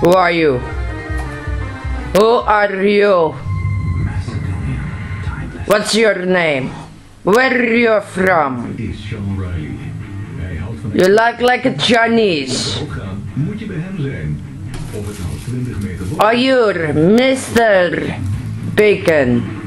Who are you? Who are you? What's your name? Where are you from? You look like a Chinese. Are you Mr. Bacon?